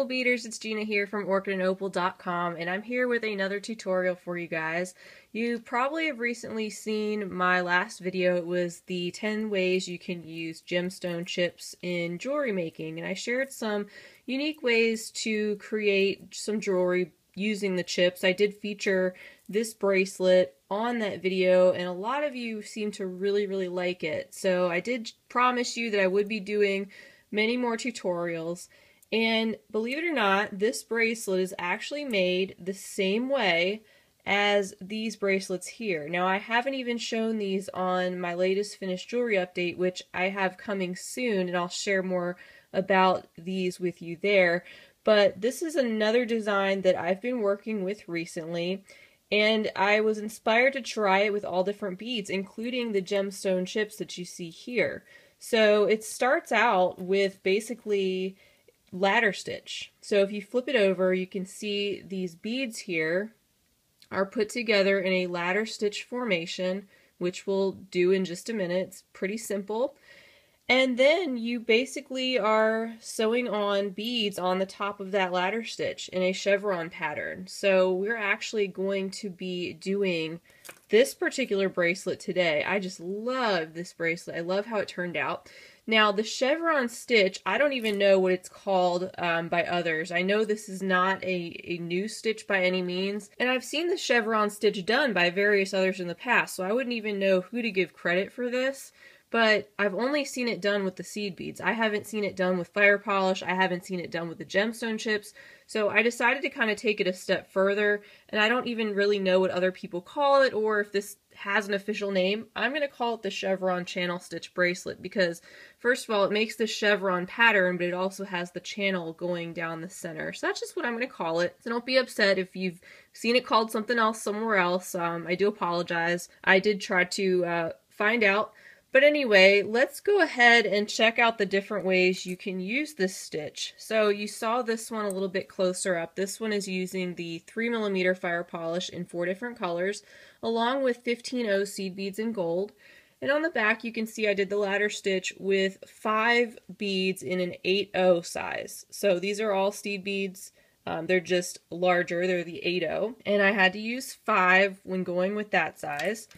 beautiful beaders, it's Gina here from orchidandopal.com and I'm here with another tutorial for you guys. You probably have recently seen my last video. It was the 10 ways you can use gemstone chips in jewelry making and I shared some unique ways to create some jewelry using the chips. I did feature this bracelet on that video and a lot of you seem to really really like it. So I did promise you that I would be doing many more tutorials and believe it or not, this bracelet is actually made the same way as these bracelets here. Now I haven't even shown these on my latest finished jewelry update, which I have coming soon, and I'll share more about these with you there. But this is another design that I've been working with recently, and I was inspired to try it with all different beads, including the gemstone chips that you see here. So it starts out with basically ladder stitch. So if you flip it over, you can see these beads here are put together in a ladder stitch formation, which we'll do in just a minute. It's pretty simple. And then you basically are sewing on beads on the top of that ladder stitch in a chevron pattern. So we're actually going to be doing this particular bracelet today. I just love this bracelet. I love how it turned out. Now, the chevron stitch, I don't even know what it's called um, by others. I know this is not a, a new stitch by any means, and I've seen the chevron stitch done by various others in the past, so I wouldn't even know who to give credit for this but I've only seen it done with the seed beads. I haven't seen it done with fire polish. I haven't seen it done with the gemstone chips. So I decided to kind of take it a step further, and I don't even really know what other people call it or if this has an official name. I'm going to call it the chevron channel stitch bracelet because, first of all, it makes the chevron pattern, but it also has the channel going down the center. So that's just what I'm going to call it. So don't be upset if you've seen it called something else somewhere else. Um, I do apologize. I did try to uh, find out but anyway, let's go ahead and check out the different ways you can use this stitch. So you saw this one a little bit closer up. This one is using the 3 millimeter fire polish in four different colors, along with 15 seed beads in gold. And on the back, you can see I did the ladder stitch with five beads in an 8 size. So these are all seed beads. Um, they're just larger. They're the 8 And I had to use five when going with that size.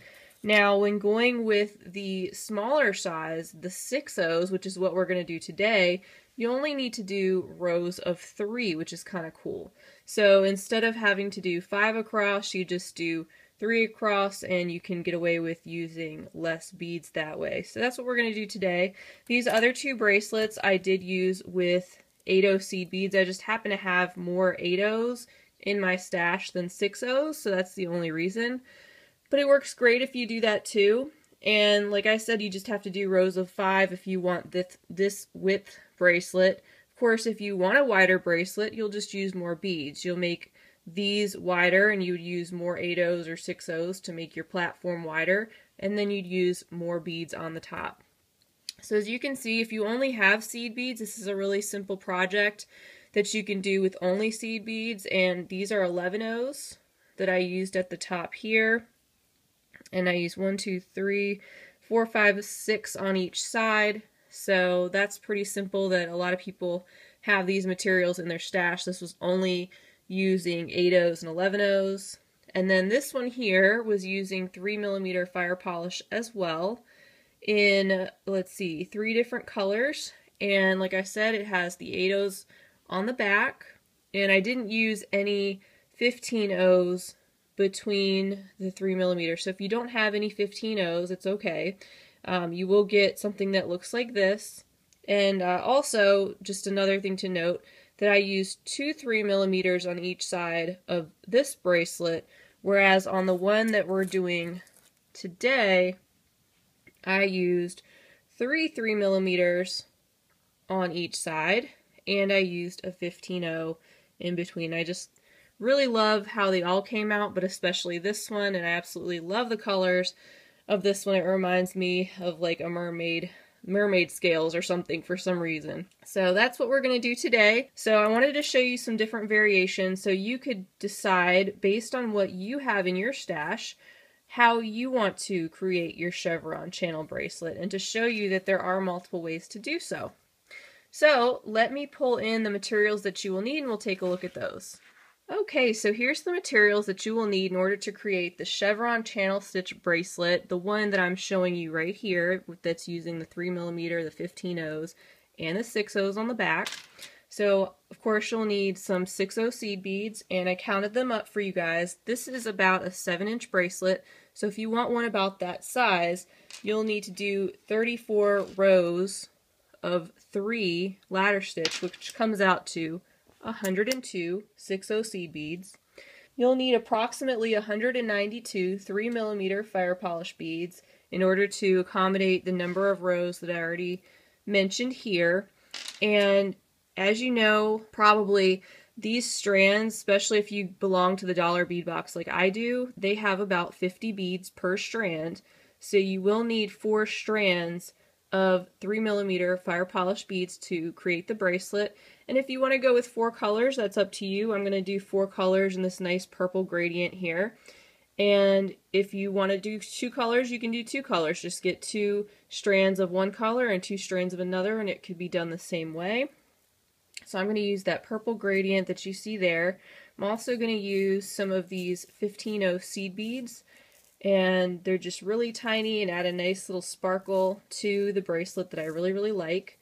Now, when going with the smaller size, the 6 O's, which is what we're going to do today, you only need to do rows of three, which is kind of cool. So instead of having to do five across, you just do three across and you can get away with using less beads that way. So that's what we're going to do today. These other two bracelets I did use with 8 seed beads. I just happen to have more 8 in my stash than 6 O's, so that's the only reason. But it works great if you do that too. And like I said, you just have to do rows of five if you want this, this width bracelet. Of course, if you want a wider bracelet, you'll just use more beads. You'll make these wider and you would use more 8 or 6 O's to make your platform wider. And then you'd use more beads on the top. So as you can see, if you only have seed beads, this is a really simple project that you can do with only seed beads. And these are 11 O's that I used at the top here and I use one, two, three, four, five, six on each side. So that's pretty simple that a lot of people have these materials in their stash. This was only using 8 O's and 11 O's. And then this one here was using 3 millimeter fire polish as well in, let's see, three different colors. And like I said, it has the 8 O's on the back. And I didn't use any 15 O's between the 3 millimeters. So if you don't have any 15 O's, it's okay. Um, you will get something that looks like this. And uh, also, just another thing to note, that I used two 3 millimeters on each side of this bracelet, whereas on the one that we're doing today, I used three 3 millimeters on each side, and I used a 15 in between. I just Really love how they all came out, but especially this one, and I absolutely love the colors of this one. It reminds me of like a mermaid mermaid scales or something for some reason. So that's what we're going to do today. So I wanted to show you some different variations so you could decide based on what you have in your stash how you want to create your chevron channel bracelet and to show you that there are multiple ways to do so. So let me pull in the materials that you will need and we'll take a look at those. Okay, so here's the materials that you will need in order to create the chevron channel stitch bracelet, the one that I'm showing you right here that's using the 3 millimeter, the 15 O's, and the 6 O's on the back. So, of course, you'll need some 6-0 seed beads, and I counted them up for you guys. This is about a 7-inch bracelet, so if you want one about that size, you'll need to do 34 rows of 3 ladder stitch, which comes out to 102 6-0 seed beads. You'll need approximately 192 3 millimeter fire polish beads in order to accommodate the number of rows that I already mentioned here. And as you know, probably these strands, especially if you belong to the dollar bead box like I do, they have about 50 beads per strand. So you will need four strands of 3 millimeter fire polish beads to create the bracelet. And if you want to go with four colors, that's up to you. I'm going to do four colors in this nice purple gradient here. And if you want to do two colors, you can do two colors. Just get two strands of one color and two strands of another, and it could be done the same way. So I'm going to use that purple gradient that you see there. I'm also going to use some of these 15-0 seed beads and they're just really tiny and add a nice little sparkle to the bracelet that I really really like.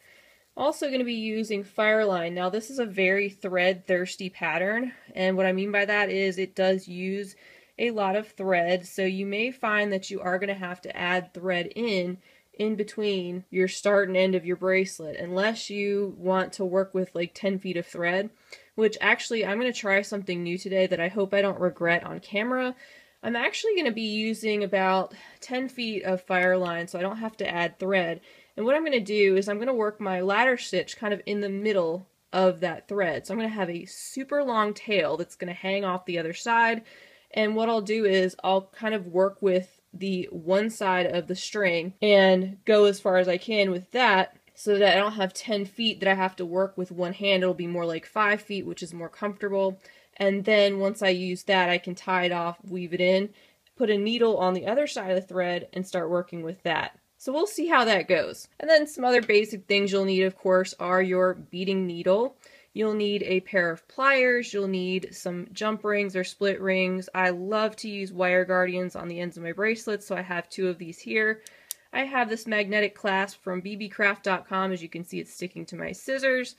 Also going to be using Fireline. Now this is a very thread thirsty pattern and what I mean by that is it does use a lot of thread so you may find that you are going to have to add thread in in between your start and end of your bracelet unless you want to work with like 10 feet of thread which actually I'm going to try something new today that I hope I don't regret on camera. I'm actually going to be using about 10 feet of Fireline so I don't have to add thread and what I'm going to do is I'm going to work my ladder stitch kind of in the middle of that thread. So I'm going to have a super long tail that's going to hang off the other side and what I'll do is I'll kind of work with the one side of the string and go as far as I can with that so that I don't have 10 feet that I have to work with one hand. It'll be more like 5 feet, which is more comfortable. And then once I use that, I can tie it off, weave it in, put a needle on the other side of the thread, and start working with that. So we'll see how that goes. And then some other basic things you'll need, of course, are your beading needle. You'll need a pair of pliers, you'll need some jump rings or split rings. I love to use wire guardians on the ends of my bracelets, so I have two of these here. I have this magnetic clasp from bbcraft.com. As you can see, it's sticking to my scissors.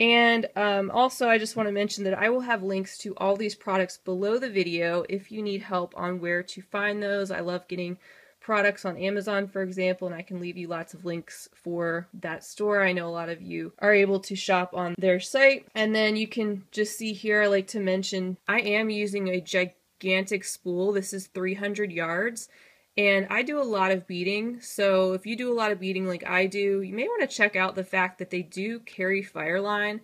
And um, also, I just want to mention that I will have links to all these products below the video if you need help on where to find those. I love getting products on Amazon, for example, and I can leave you lots of links for that store. I know a lot of you are able to shop on their site. And then you can just see here, I like to mention, I am using a gigantic spool. This is 300 yards. And I do a lot of beading, so if you do a lot of beading like I do, you may want to check out the fact that they do carry Fireline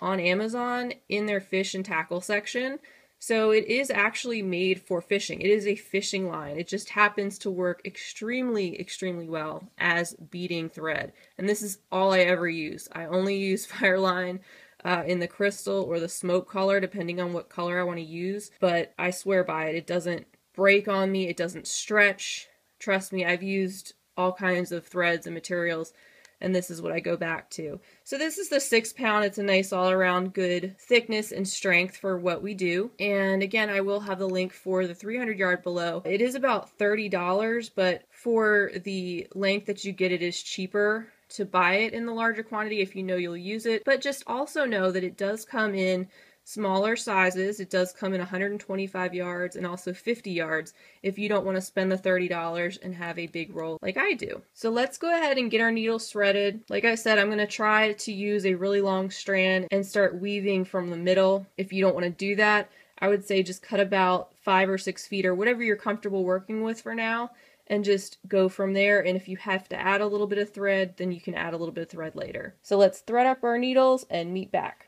on Amazon in their fish and tackle section. So it is actually made for fishing. It is a fishing line. It just happens to work extremely, extremely well as beading thread. And this is all I ever use. I only use Fireline uh, in the crystal or the smoke color, depending on what color I want to use. But I swear by it, it doesn't break on me. It doesn't stretch. Trust me, I've used all kinds of threads and materials and this is what I go back to. So this is the six pound. It's a nice all around good thickness and strength for what we do. And again, I will have the link for the 300 yard below. It is about $30, but for the length that you get, it is cheaper to buy it in the larger quantity if you know you'll use it. But just also know that it does come in smaller sizes. It does come in 125 yards and also 50 yards if you don't want to spend the $30 and have a big roll like I do. So let's go ahead and get our needles threaded. Like I said, I'm going to try to use a really long strand and start weaving from the middle. If you don't want to do that, I would say just cut about five or six feet or whatever you're comfortable working with for now and just go from there. And if you have to add a little bit of thread, then you can add a little bit of thread later. So let's thread up our needles and meet back.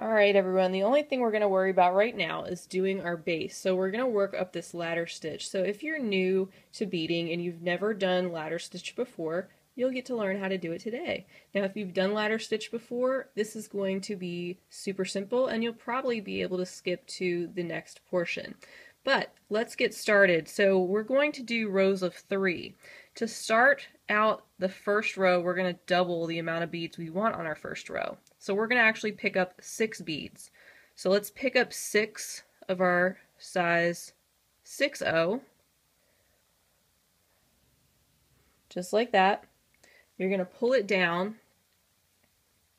Alright everyone, the only thing we're going to worry about right now is doing our base. So we're going to work up this ladder stitch. So if you're new to beading and you've never done ladder stitch before, you'll get to learn how to do it today. Now if you've done ladder stitch before, this is going to be super simple and you'll probably be able to skip to the next portion. But let's get started. So we're going to do rows of three. To start out the first row, we're going to double the amount of beads we want on our first row. So we're going to actually pick up six beads. So let's pick up six of our size 6O. Just like that. You're going to pull it down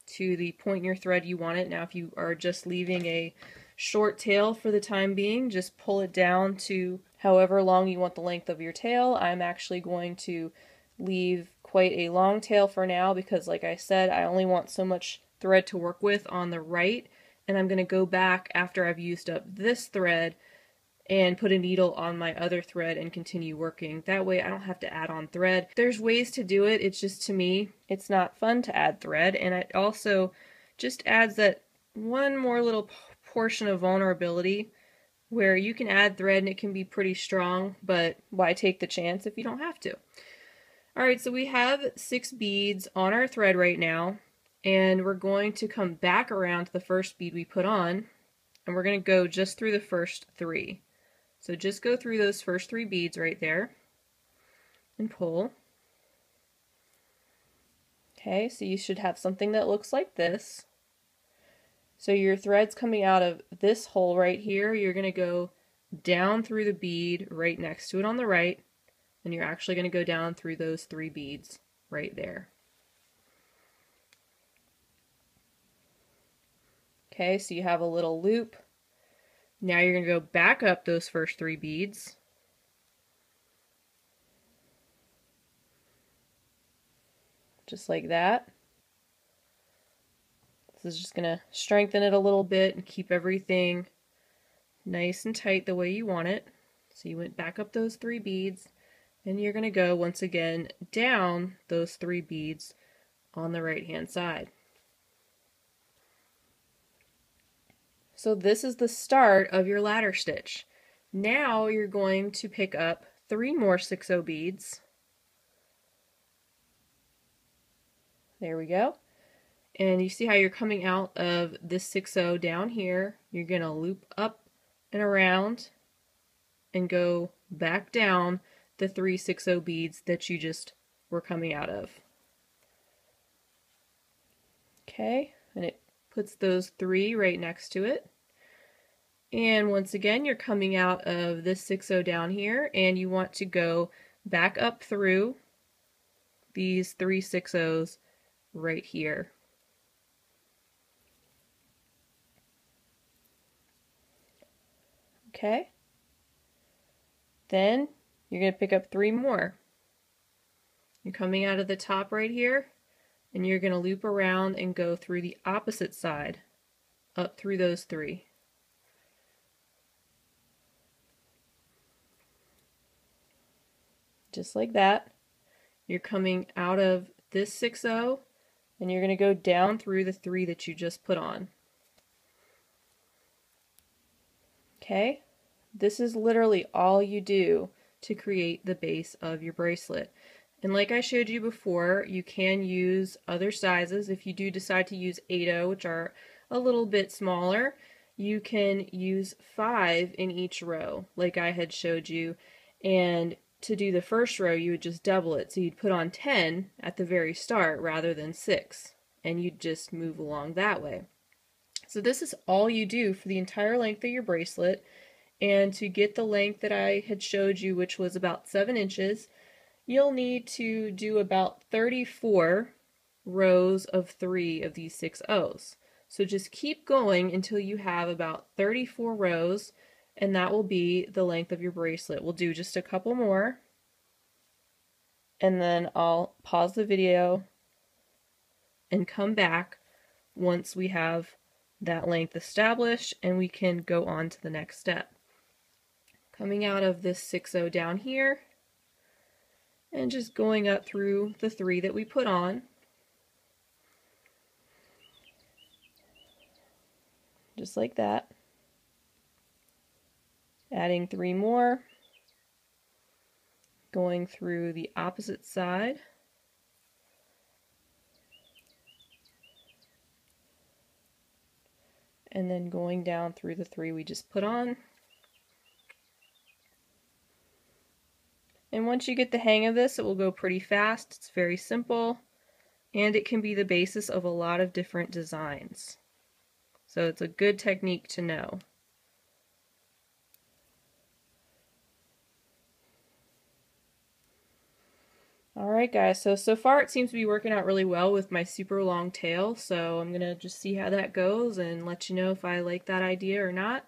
to the point in your thread you want it. Now if you are just leaving a short tail for the time being, just pull it down to however long you want the length of your tail. I'm actually going to leave quite a long tail for now because like I said, I only want so much thread to work with on the right and I'm going to go back after I've used up this thread and put a needle on my other thread and continue working. That way I don't have to add on thread. There's ways to do it, it's just to me, it's not fun to add thread and it also just adds that one more little portion of vulnerability where you can add thread and it can be pretty strong, but why take the chance if you don't have to? Alright, so we have six beads on our thread right now, and we're going to come back around to the first bead we put on, and we're going to go just through the first three. So just go through those first three beads right there and pull. Okay, so you should have something that looks like this. So your thread's coming out of this hole right here. You're going to go down through the bead right next to it on the right, and you're actually going to go down through those three beads right there. Okay, so you have a little loop now you're going to go back up those first three beads. Just like that. This is just going to strengthen it a little bit and keep everything nice and tight the way you want it. So you went back up those three beads and you're going to go once again down those three beads on the right hand side. So this is the start of your ladder stitch. Now you're going to pick up three more 6-0 beads. There we go. And you see how you're coming out of this 6-0 down here. You're going to loop up and around and go back down the three 6-0 beads that you just were coming out of. Okay, and it puts those three right next to it. And once again, you're coming out of this 6-0 down here, and you want to go back up through these three 6-0s right here. Okay. Then you're going to pick up three more. You're coming out of the top right here, and you're going to loop around and go through the opposite side, up through those three. Just like that. You're coming out of this 6-0 and you're going to go down through the three that you just put on. Okay, this is literally all you do to create the base of your bracelet. And like I showed you before, you can use other sizes. If you do decide to use 8-0, which are a little bit smaller, you can use 5 in each row, like I had showed you. And to do the first row, you would just double it. So you'd put on 10 at the very start rather than 6, and you'd just move along that way. So this is all you do for the entire length of your bracelet, and to get the length that I had showed you, which was about 7 inches, you'll need to do about 34 rows of 3 of these 6 O's. So just keep going until you have about 34 rows, and that will be the length of your bracelet. We'll do just a couple more and then I'll pause the video and come back once we have that length established and we can go on to the next step. Coming out of this 6-0 down here and just going up through the three that we put on. Just like that adding three more, going through the opposite side, and then going down through the three we just put on. And once you get the hang of this, it will go pretty fast. It's very simple, and it can be the basis of a lot of different designs. So it's a good technique to know. Alright guys, so so far it seems to be working out really well with my super long tail, so I'm going to just see how that goes and let you know if I like that idea or not.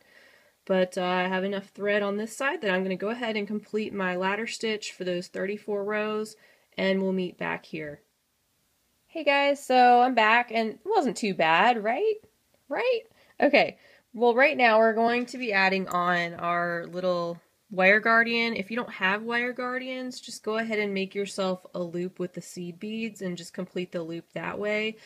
But uh, I have enough thread on this side that I'm going to go ahead and complete my ladder stitch for those 34 rows, and we'll meet back here. Hey guys, so I'm back, and it wasn't too bad, right? Right? Okay, well right now we're going to be adding on our little wire guardian. If you don't have wire guardians, just go ahead and make yourself a loop with the seed beads and just complete the loop that way.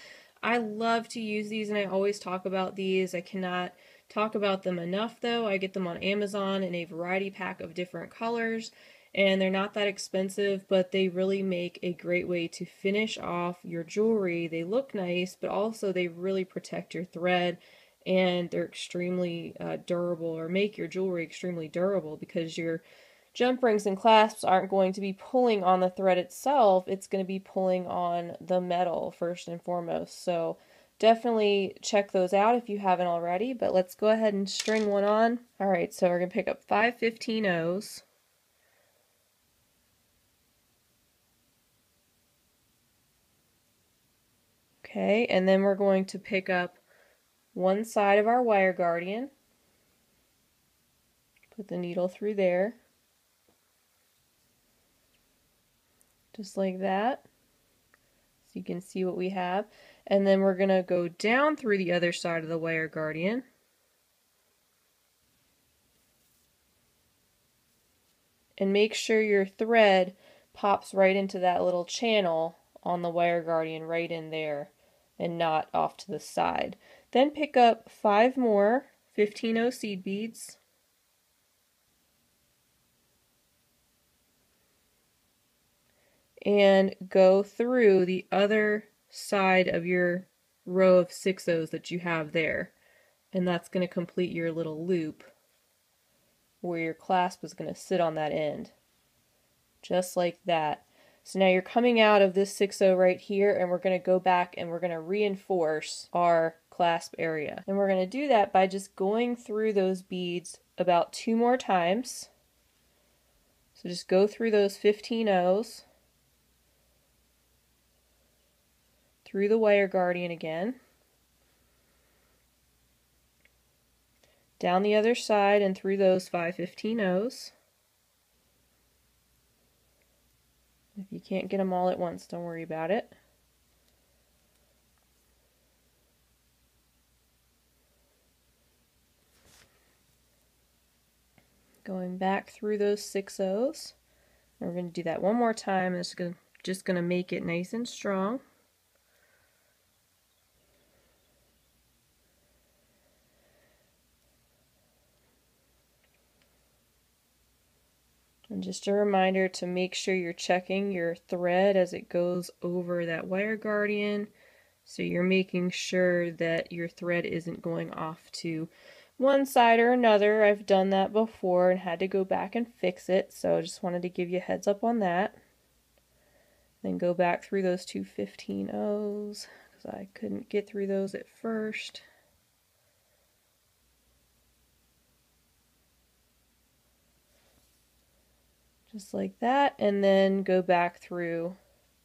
I love to use these and I always talk about these. I cannot talk about them enough though. I get them on Amazon in a variety pack of different colors and they're not that expensive, but they really make a great way to finish off your jewelry. They look nice, but also they really protect your thread and they're extremely uh, durable or make your jewelry extremely durable because your jump rings and clasps aren't going to be pulling on the thread itself, it's going to be pulling on the metal first and foremost. So definitely check those out if you haven't already, but let's go ahead and string one on. All right, so we're going to pick up five 15 O's. Okay, and then we're going to pick up one side of our wire guardian. Put the needle through there. Just like that. So you can see what we have. And then we're going to go down through the other side of the wire guardian. And make sure your thread pops right into that little channel on the wire guardian right in there and not off to the side. Then pick up five more 15 seed beads. And go through the other side of your row of six O's that you have there. And that's going to complete your little loop where your clasp is going to sit on that end. Just like that. So now you're coming out of this 6-0 right here and we're going to go back and we're going to reinforce our clasp area. And we're going to do that by just going through those beads about two more times. So just go through those 15 O's, through the wire guardian again, down the other side and through those 515 O's. If you can't get them all at once, don't worry about it. Going back through those six O's. We're going to do that one more time. It's going just going to make it nice and strong. And just a reminder to make sure you're checking your thread as it goes over that wire guardian. So you're making sure that your thread isn't going off to one side or another. I've done that before and had to go back and fix it, so I just wanted to give you a heads up on that. Then go back through those two 15 O's because I couldn't get through those at first. Just like that, and then go back through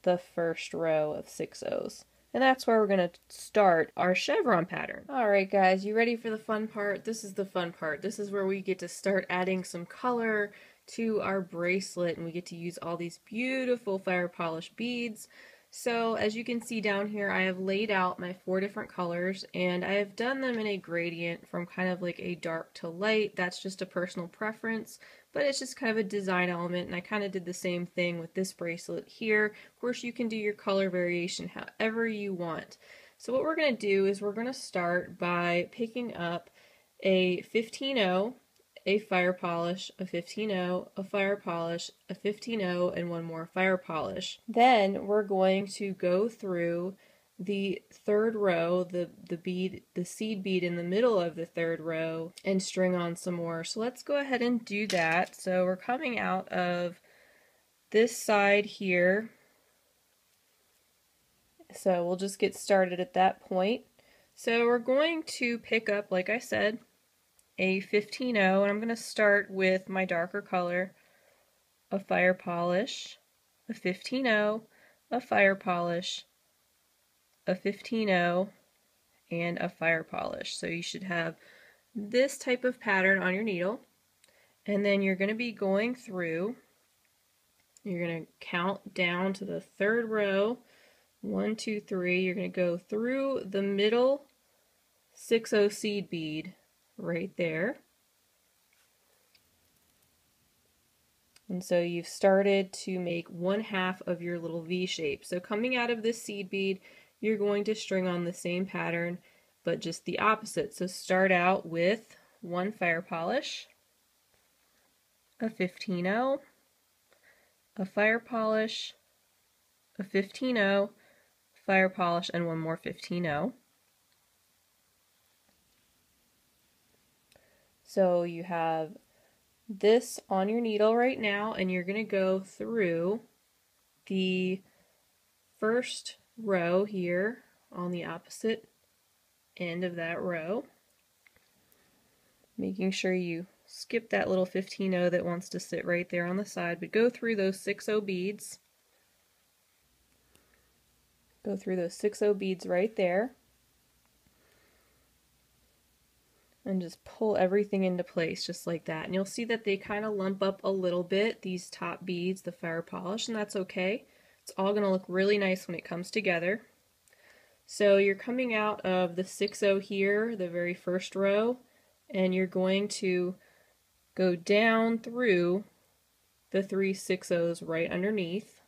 the first row of six O's. And that's where we're going to start our chevron pattern. Alright guys, you ready for the fun part? This is the fun part. This is where we get to start adding some color to our bracelet and we get to use all these beautiful fire polish beads. So as you can see down here, I have laid out my four different colors and I have done them in a gradient from kind of like a dark to light. That's just a personal preference but it's just kind of a design element and I kind of did the same thing with this bracelet here. Of course you can do your color variation however you want. So what we're going to do is we're going to start by picking up a 15-0, a fire polish, a 15-0, a fire polish, a 15-0, and one more fire polish. Then we're going to go through the third row, the, the bead, the seed bead in the middle of the third row and string on some more. So let's go ahead and do that. So we're coming out of this side here. So we'll just get started at that point. So we're going to pick up, like I said, a 15-0, and I'm going to start with my darker color, a fire polish, a 15-0, a fire polish, a 15-0, and a fire polish. So you should have this type of pattern on your needle. And then you're going to be going through, you're going to count down to the third row, one, two, three. You're going to go through the middle 6-0 seed bead right there. And so you've started to make one half of your little V shape. So coming out of this seed bead, you're going to string on the same pattern, but just the opposite. So start out with one fire polish, a 15-0, a fire polish, a 15-0, fire polish, and one more 15-0. So you have this on your needle right now and you're going to go through the first row here on the opposite end of that row making sure you skip that little 15-0 that wants to sit right there on the side but go through those 6-0 beads go through those 6-0 beads right there and just pull everything into place just like that. And you'll see that they kind of lump up a little bit, these top beads, the fire polish, and that's okay. It's all going to look really nice when it comes together. So you're coming out of the 6-0 here, the very first row, and you're going to go down through the three 6-0s right underneath.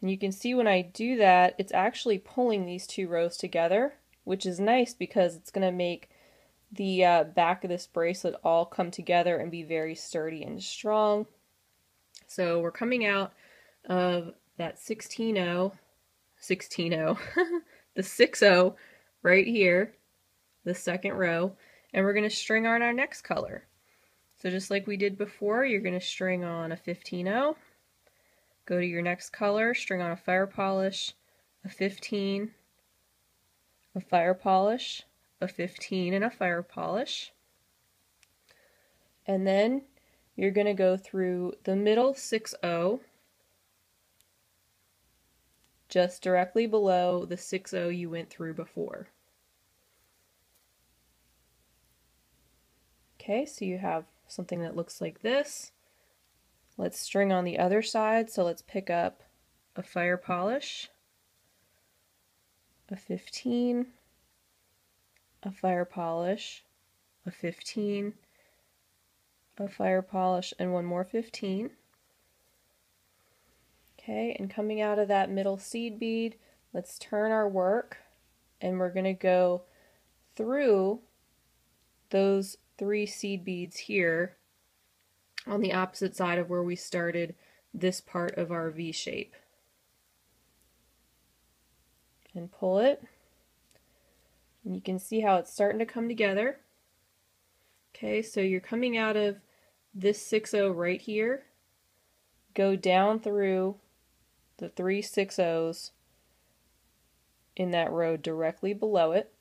And you can see when I do that, it's actually pulling these two rows together, which is nice because it's going to make the uh, back of this bracelet all come together and be very sturdy and strong. So we're coming out of that 16-0, 16-0, the 6-0 right here, the second row, and we're going to string on our next color. So just like we did before, you're going to string on a 15-0, go to your next color, string on a fire polish, a 15, a fire polish, a 15 and a fire polish. And then you're going to go through the middle 6-0 just directly below the 6-0 you went through before. Okay, so you have something that looks like this. Let's string on the other side, so let's pick up a fire polish, a 15, a fire polish, a 15, a fire polish, and one more 15. Okay, and coming out of that middle seed bead, let's turn our work and we're going to go through those three seed beads here on the opposite side of where we started this part of our V shape. And pull it. And you can see how it's starting to come together. Okay, so you're coming out of this 6-0 right here. Go down through the three 6-0s in that row directly below it.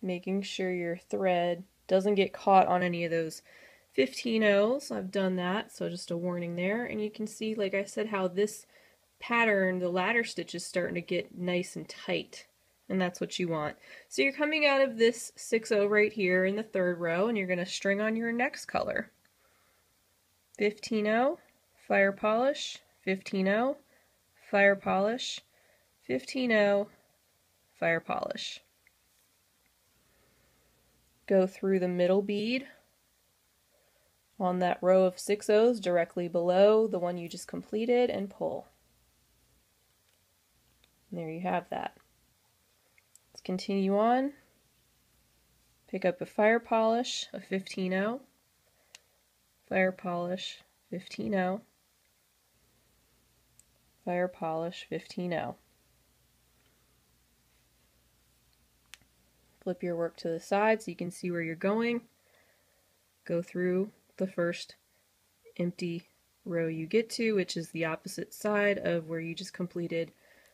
Making sure your thread doesn't get caught on any of those 15 O's. I've done that, so just a warning there. And you can see, like I said, how this pattern, the ladder stitch is starting to get nice and tight. And that's what you want. So you're coming out of this 6-0 right here in the third row, and you're going to string on your next color. 15-0, fire polish, 15-0, fire polish, 15-0, fire polish. Go through the middle bead on that row of 6 O's directly below the one you just completed and pull. And there you have that. Let's continue on. Pick up a fire polish, a 15-0, fire polish, 15-0, fire polish, 15-0. Flip your work to the side so you can see where you're going. Go through the first empty row you get to, which is the opposite side of where you just completed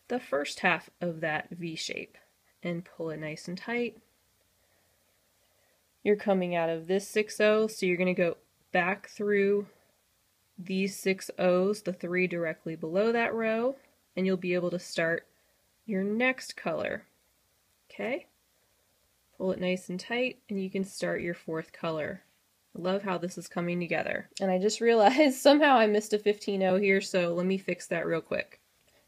the first half of that V shape. And pull it nice and tight. You're coming out of this 6-0, so you're going to go back through these six O's, the three directly below that row, and you'll be able to start your next color. Okay? Pull it nice and tight, and you can start your fourth color. I love how this is coming together. And I just realized somehow I missed a 15-0 here, so let me fix that real quick.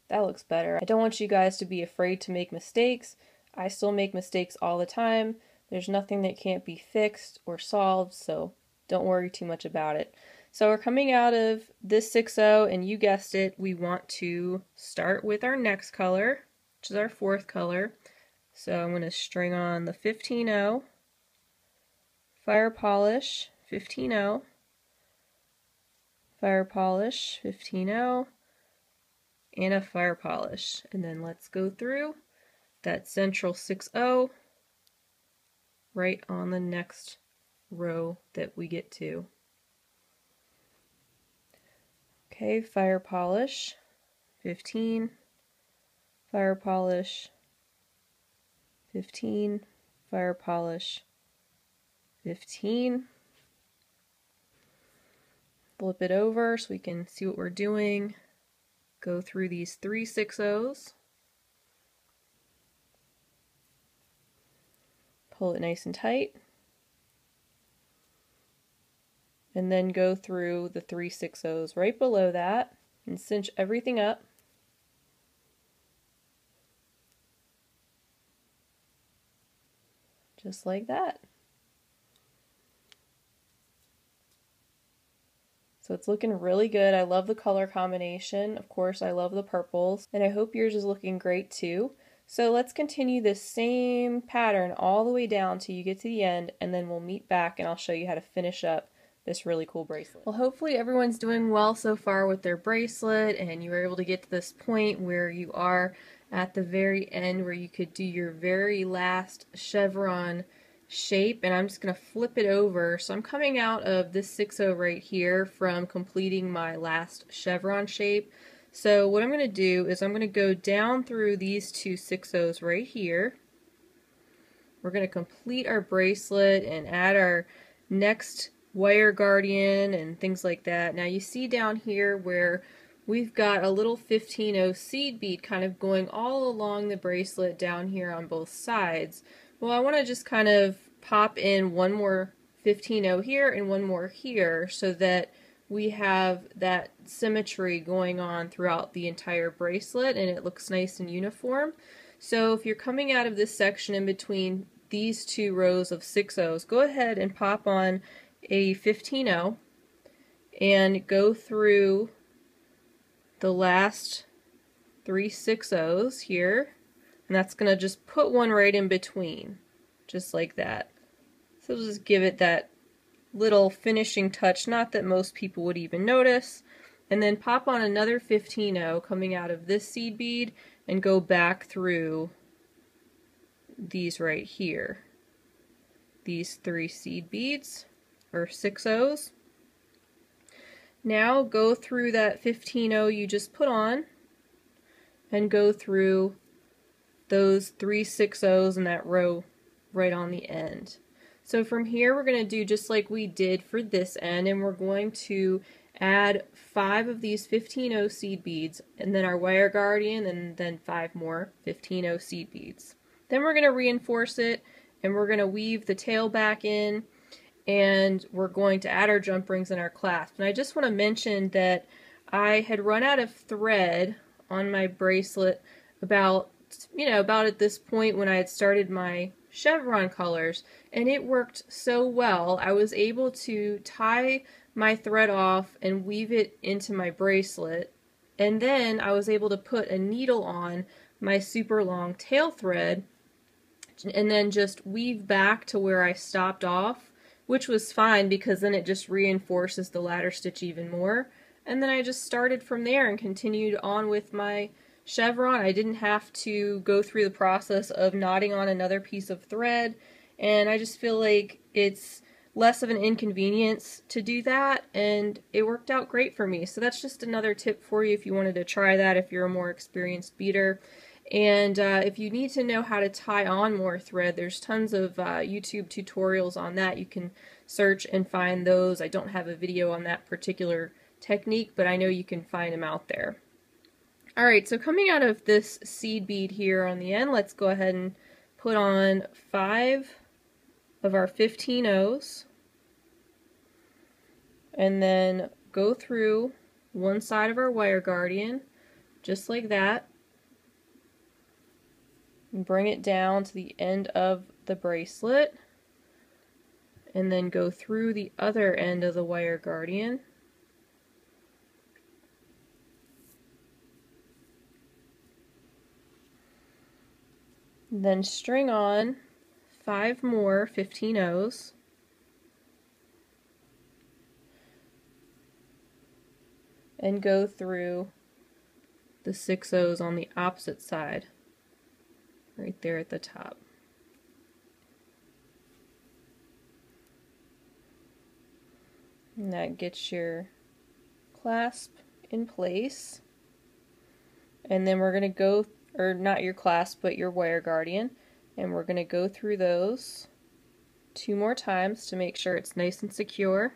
That looks better. I don't want you guys to be afraid to make mistakes. I still make mistakes all the time. There's nothing that can't be fixed or solved, so don't worry too much about it. So we're coming out of this 6-0, and you guessed it, we want to start with our next color, which is our fourth color. So I'm going to string on the 15-0, fire polish, 15-0, fire polish, 15-0, and a fire polish. And then let's go through that central 6-0 right on the next row that we get to. Okay, fire polish, 15, fire polish, 15, fire polish, 15. Flip it over so we can see what we're doing. Go through these three 6-0s. Pull it nice and tight. And then go through the three 6-0s right below that and cinch everything up. Just like that. So it's looking really good. I love the color combination. Of course, I love the purples. And I hope yours is looking great too. So let's continue this same pattern all the way down till you get to the end and then we'll meet back and I'll show you how to finish up this really cool bracelet. Well, hopefully everyone's doing well so far with their bracelet and you were able to get to this point where you are at the very end where you could do your very last chevron shape and I'm just going to flip it over. So I'm coming out of this 6-0 right here from completing my last chevron shape. So what I'm going to do is I'm going to go down through these two 6-0s right here. We're going to complete our bracelet and add our next wire guardian and things like that. Now you see down here where we've got a little 15-0 seed bead kind of going all along the bracelet down here on both sides. Well, I want to just kind of pop in one more 15-0 here and one more here so that we have that symmetry going on throughout the entire bracelet and it looks nice and uniform. So if you're coming out of this section in between these two rows of 6-0s, go ahead and pop on a 15-0 and go through the last three 6-0s here and that's going to just put one right in between, just like that. So just give it that little finishing touch, not that most people would even notice. And then pop on another 15-0 coming out of this seed bead and go back through these right here. These three seed beads, or six O's. Now go through that 15-0 you just put on and go through those three six O's in that row right on the end. So from here we're going to do just like we did for this end and we're going to add five of these 15O seed beads and then our wire guardian and then five more 15O seed beads. Then we're going to reinforce it and we're going to weave the tail back in and we're going to add our jump rings and our clasp. And I just want to mention that I had run out of thread on my bracelet about you know, about at this point when I had started my chevron colors, and it worked so well. I was able to tie my thread off and weave it into my bracelet, and then I was able to put a needle on my super long tail thread and then just weave back to where I stopped off, which was fine because then it just reinforces the ladder stitch even more. And then I just started from there and continued on with my chevron. I didn't have to go through the process of knotting on another piece of thread and I just feel like it's less of an inconvenience to do that and it worked out great for me. So that's just another tip for you if you wanted to try that if you're a more experienced beader. And uh, if you need to know how to tie on more thread, there's tons of uh, YouTube tutorials on that. You can search and find those. I don't have a video on that particular technique, but I know you can find them out there. Alright, so coming out of this seed bead here on the end, let's go ahead and put on five of our 15 O's and then go through one side of our wire guardian just like that bring it down to the end of the bracelet and then go through the other end of the wire guardian. Then string on five more 15 O's. And go through the six O's on the opposite side right there at the top. And that gets your clasp in place. And then we're going to go, or not your clasp, but your wire guardian. And we're going to go through those two more times to make sure it's nice and secure.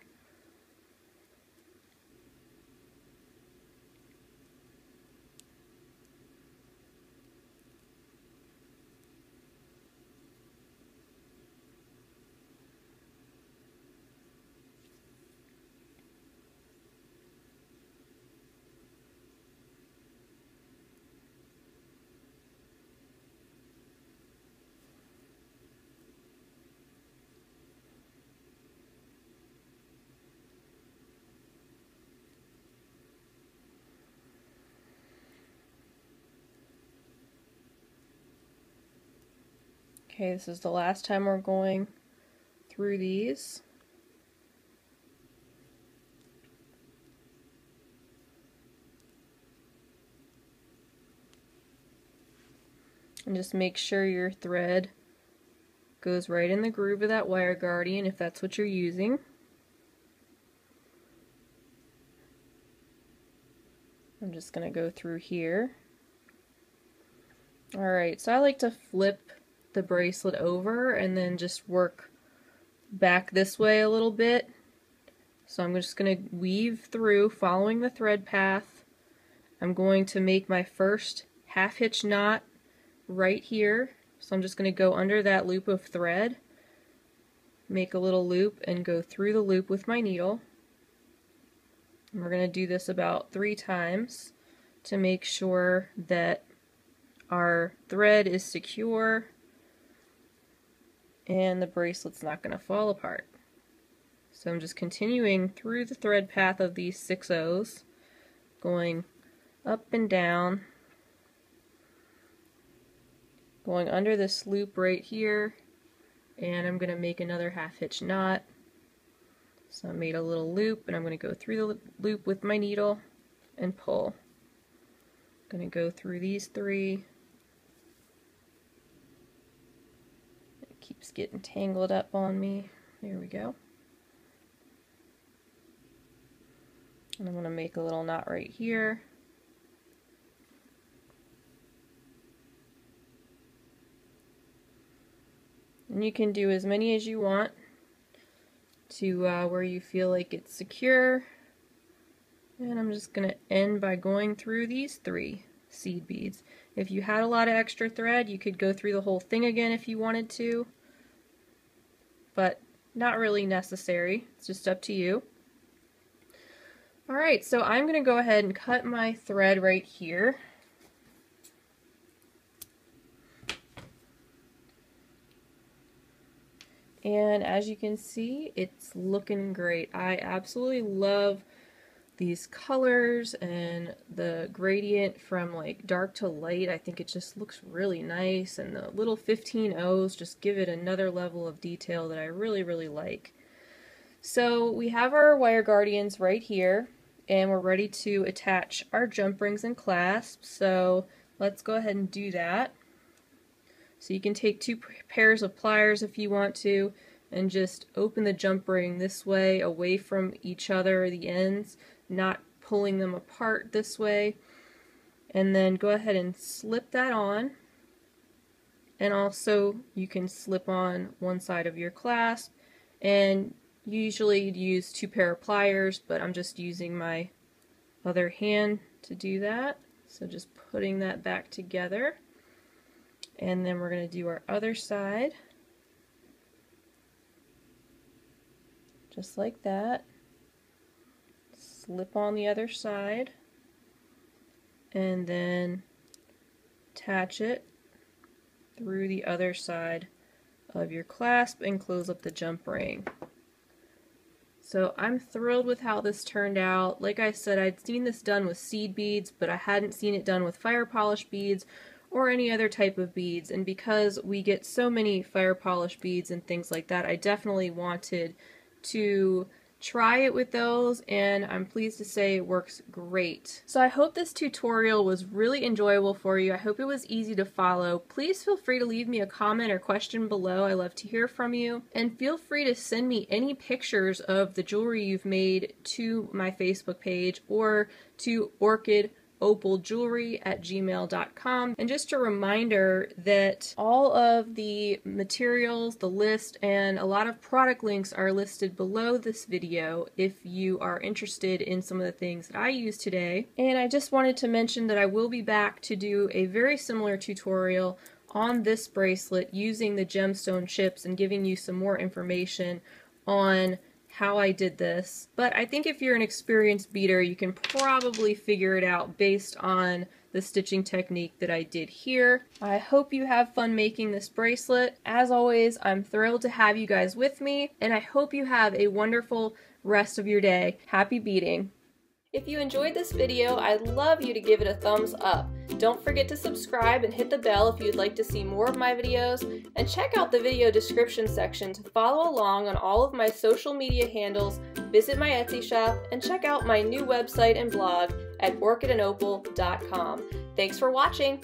Okay, this is the last time we're going through these. And just make sure your thread goes right in the groove of that wire guardian if that's what you're using. I'm just going to go through here. Alright, so I like to flip the bracelet over and then just work back this way a little bit. So I'm just going to weave through following the thread path. I'm going to make my first half hitch knot right here. So I'm just going to go under that loop of thread, make a little loop, and go through the loop with my needle. And we're going to do this about three times to make sure that our thread is secure and the bracelet's not going to fall apart. So I'm just continuing through the thread path of these six O's, going up and down, going under this loop right here, and I'm going to make another half hitch knot. So I made a little loop, and I'm going to go through the loop with my needle and pull. I'm going to go through these three, keeps getting tangled up on me. There we go. And I'm going to make a little knot right here. And you can do as many as you want to uh, where you feel like it's secure. And I'm just going to end by going through these three seed beads. If you had a lot of extra thread, you could go through the whole thing again if you wanted to but not really necessary. It's just up to you. Alright, so I'm going to go ahead and cut my thread right here. And as you can see, it's looking great. I absolutely love these colors and the gradient from like dark to light. I think it just looks really nice and the little 15 O's just give it another level of detail that I really, really like. So we have our wire guardians right here and we're ready to attach our jump rings and clasps. So let's go ahead and do that. So you can take two pairs of pliers if you want to and just open the jump ring this way away from each other, the ends, not pulling them apart this way. And then go ahead and slip that on. And also you can slip on one side of your clasp and usually you'd use two pair of pliers, but I'm just using my other hand to do that. So just putting that back together. And then we're going to do our other side. Just like that. Slip on the other side. And then attach it through the other side of your clasp and close up the jump ring. So I'm thrilled with how this turned out. Like I said, I'd seen this done with seed beads, but I hadn't seen it done with fire polish beads or any other type of beads. And because we get so many fire polish beads and things like that, I definitely wanted to try it with those and I'm pleased to say it works great. So I hope this tutorial was really enjoyable for you. I hope it was easy to follow. Please feel free to leave me a comment or question below. I love to hear from you. And feel free to send me any pictures of the jewelry you've made to my Facebook page or to Orchid opaljewelry at gmail.com. And just a reminder that all of the materials, the list, and a lot of product links are listed below this video if you are interested in some of the things that I use today. And I just wanted to mention that I will be back to do a very similar tutorial on this bracelet using the gemstone chips and giving you some more information on how I did this, but I think if you're an experienced beader, you can probably figure it out based on the stitching technique that I did here. I hope you have fun making this bracelet. As always, I'm thrilled to have you guys with me, and I hope you have a wonderful rest of your day. Happy beading! If you enjoyed this video, I'd love you to give it a thumbs up. Don't forget to subscribe and hit the bell if you'd like to see more of my videos, and check out the video description section to follow along on all of my social media handles, visit my Etsy shop, and check out my new website and blog at orchidandopal.com. Thanks for watching!